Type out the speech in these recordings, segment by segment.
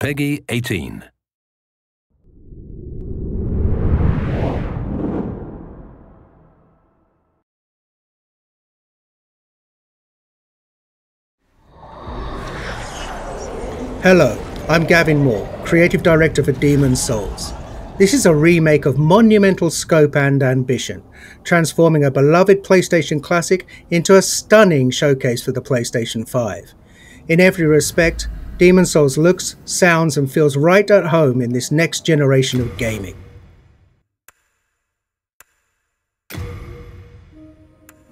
PEGI 18. Hello, I'm Gavin Moore, Creative Director for Demon's Souls. This is a remake of monumental scope and ambition, transforming a beloved PlayStation classic into a stunning showcase for the PlayStation 5. In every respect, Demon's Souls looks, sounds, and feels right at home in this next generation of gaming.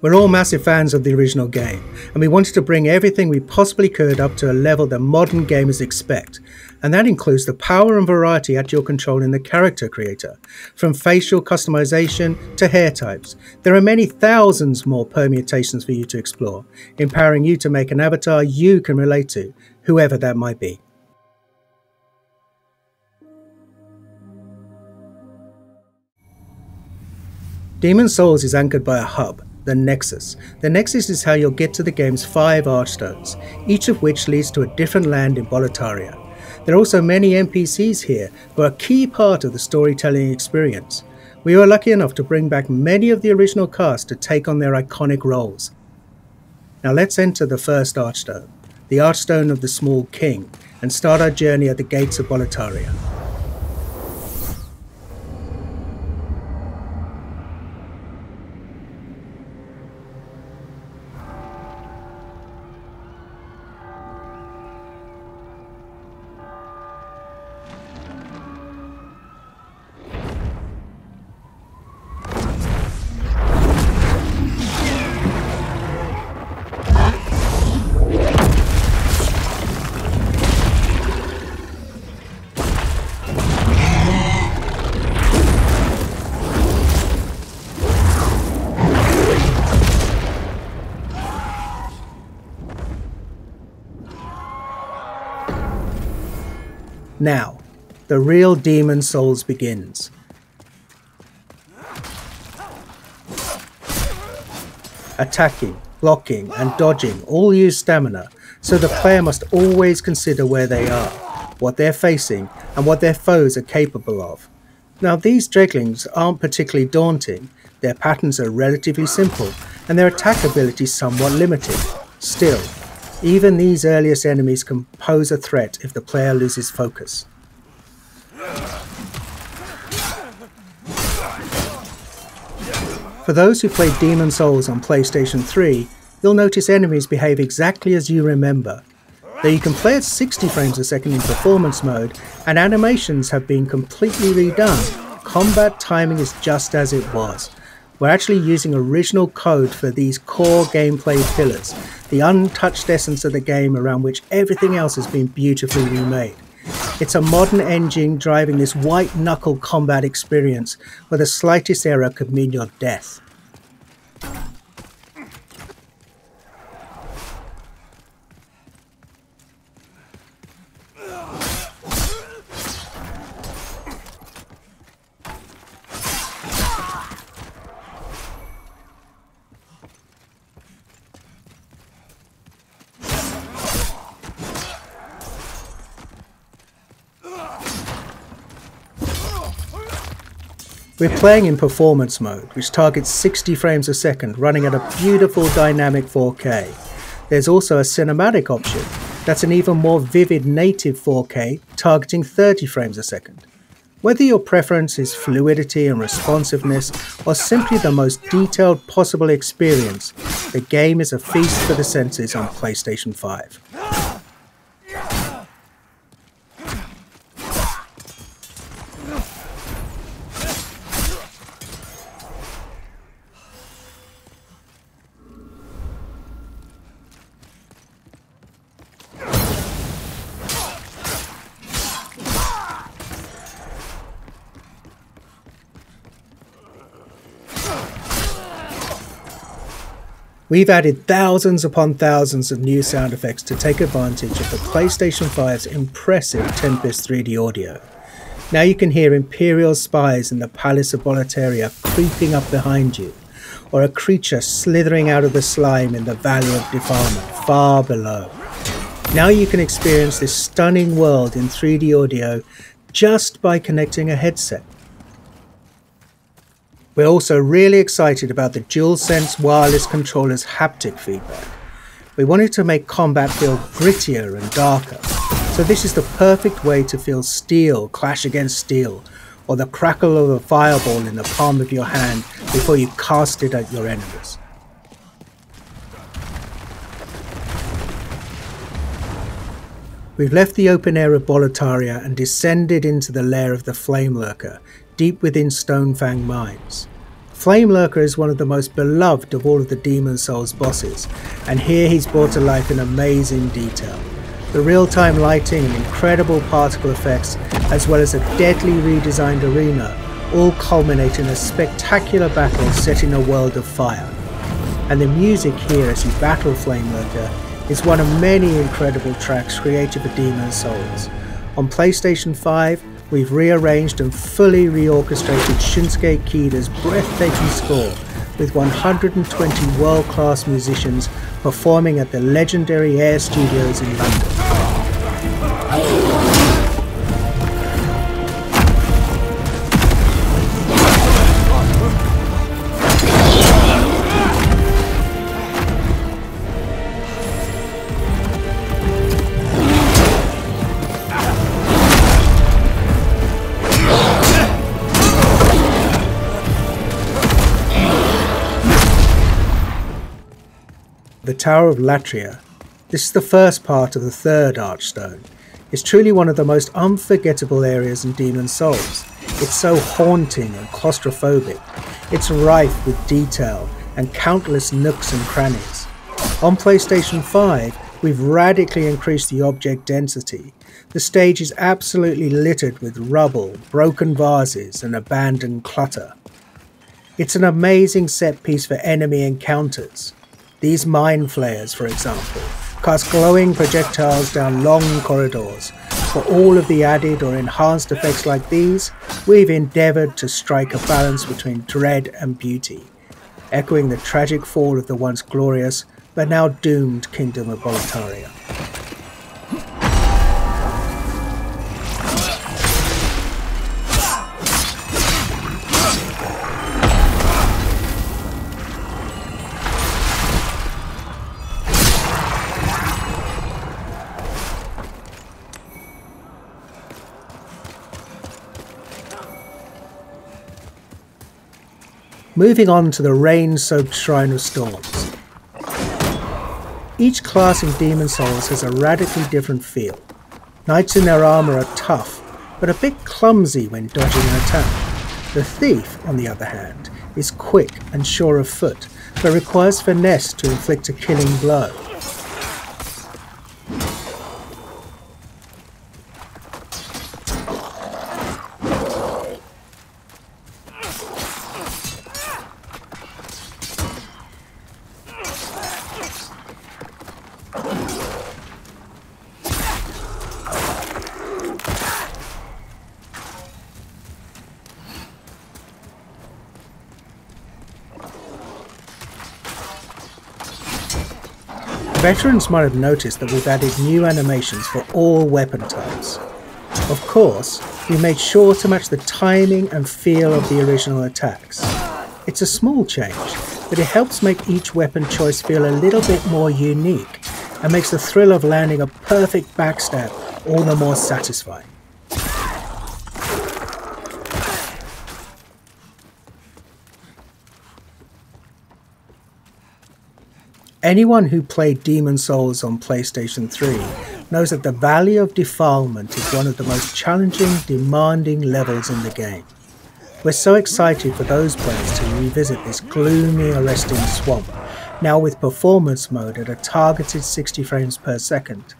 We're all massive fans of the original game, and we wanted to bring everything we possibly could up to a level that modern gamers expect, and that includes the power and variety at your control in the character creator, from facial customization to hair types. There are many thousands more permutations for you to explore, empowering you to make an avatar you can relate to, whoever that might be. Demon's Souls is anchored by a hub, the Nexus. The Nexus is how you'll get to the game's five Archstones, each of which leads to a different land in Boletaria. There are also many NPCs here who are a key part of the storytelling experience. We were lucky enough to bring back many of the original cast to take on their iconic roles. Now let's enter the first Archstone, the Archstone of the Small King, and start our journey at the gates of Boletaria. Now, the real Demon's Souls begins. Attacking, blocking, and dodging all use stamina, so the player must always consider where they are, what they're facing, and what their foes are capable of. Now, these dreglings aren't particularly daunting, their patterns are relatively simple, and their attack ability somewhat limited. Still, even these earliest enemies can pose a threat if the player loses focus. For those who played Demon's Souls on PlayStation 3, you'll notice enemies behave exactly as you remember. Though you can play at 60 frames a second in performance mode, and animations have been completely redone, combat timing is just as it was, we're actually using original code for these core gameplay pillars, the untouched essence of the game around which everything else has been beautifully remade. It's a modern engine driving this white knuckle combat experience where the slightest error could mean your death. We're playing in performance mode, which targets 60 frames a second, running at a beautiful dynamic 4K. There's also a cinematic option that's an even more vivid native 4K, targeting 30 frames a second. Whether your preference is fluidity and responsiveness, or simply the most detailed possible experience, the game is a feast for the senses on PlayStation 5. We've added thousands upon thousands of new sound effects to take advantage of the PlayStation 5's impressive Tempest 3D audio. Now you can hear Imperial spies in the Palace of Boletaria creeping up behind you, or a creature slithering out of the slime in the Valley of Defilement far below. Now you can experience this stunning world in 3D audio just by connecting a headset. We're also really excited about the DualSense wireless controller's haptic feedback. We wanted to make combat feel grittier and darker, so this is the perfect way to feel steel clash against steel, or the crackle of a fireball in the palm of your hand before you cast it at your enemies. We've left the open air of Boletaria and descended into the lair of the Flame Lurker, deep within Stonefang Mines. Flame Lurker is one of the most beloved of all of the Demon's Souls bosses, and here he's brought to life in amazing detail. The real-time lighting and incredible particle effects, as well as a deadly redesigned arena, all culminate in a spectacular battle set in a world of fire. And the music here as you battle Flame Lurker is one of many incredible tracks created for Demon's Souls. On PlayStation 5, we've rearranged and fully reorchestrated Shunsuke Kida's breathtaking score with 120 world-class musicians performing at the legendary Air Studios in London. The Tower of Latria. This is the first part of the third Archstone. It's truly one of the most unforgettable areas in Demon's Souls. It's so haunting and claustrophobic. It's rife with detail and countless nooks and crannies. On PlayStation 5, we've radically increased the object density. The stage is absolutely littered with rubble, broken vases, and abandoned clutter. It's an amazing set piece for enemy encounters. These mind flayers, for example, cast glowing projectiles down long corridors. For all of the added or enhanced effects like these, we've endeavoured to strike a balance between dread and beauty, echoing the tragic fall of the once glorious but now doomed Kingdom of Boletaria. Moving on to the rain-soaked Shrine of Storms. Each class in Demon's Souls has a radically different feel. Knights in their armour are tough, but a bit clumsy when dodging an attack. The Thief, on the other hand, is quick and sure of foot, but requires finesse to inflict a killing blow. Veterans might have noticed that we've added new animations for all weapon types. Of course, we made sure to match the timing and feel of the original attacks. It's a small change, but it helps make each weapon choice feel a little bit more unique and makes the thrill of landing a perfect backstab all the more satisfying. Anyone who played Demon's Souls on PlayStation 3 knows that the Valley of Defilement is one of the most challenging, demanding levels in the game. We're so excited for those players to revisit this gloomy, arresting swamp, now with performance mode at a targeted 60 frames per second.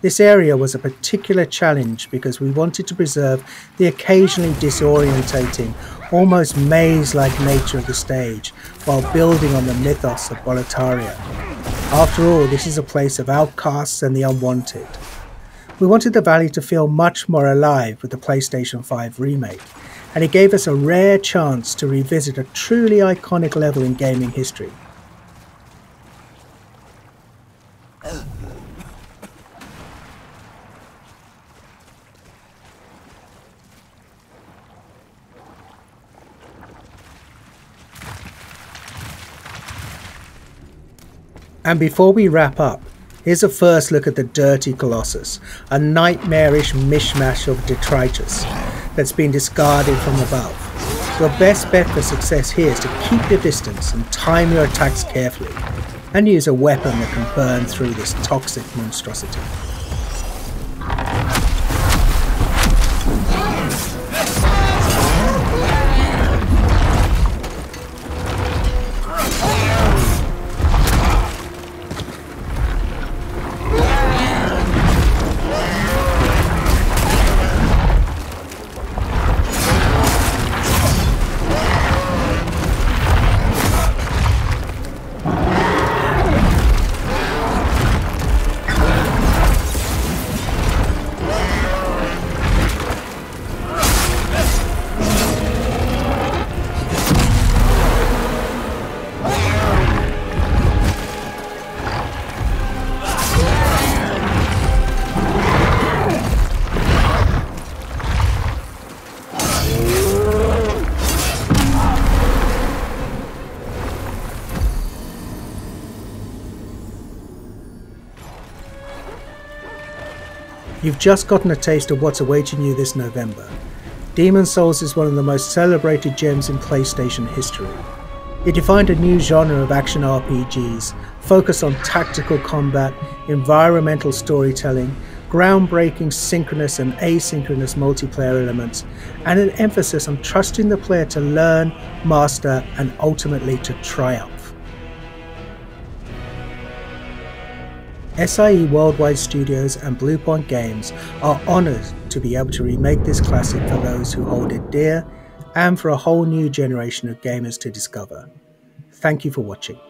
This area was a particular challenge because we wanted to preserve the occasionally disorientating, almost maze-like nature of the stage while building on the mythos of Boletaria. After all, this is a place of outcasts and the unwanted. We wanted the valley to feel much more alive with the PlayStation 5 remake, and it gave us a rare chance to revisit a truly iconic level in gaming history. And before we wrap up, here's a first look at the Dirty Colossus, a nightmarish mishmash of detritus that's been discarded from above. Your best bet for success here is to keep your distance and time your attacks carefully, and use a weapon that can burn through this toxic monstrosity. You've just gotten a taste of what's awaiting you this November. Demon's Souls is one of the most celebrated gems in PlayStation history. It defined a new genre of action RPGs, focused on tactical combat, environmental storytelling, groundbreaking synchronous and asynchronous multiplayer elements, and an emphasis on trusting the player to learn, master, and ultimately to triumph. SIE Worldwide Studios and Bluepoint Games are honoured to be able to remake this classic for those who hold it dear and for a whole new generation of gamers to discover. Thank you for watching.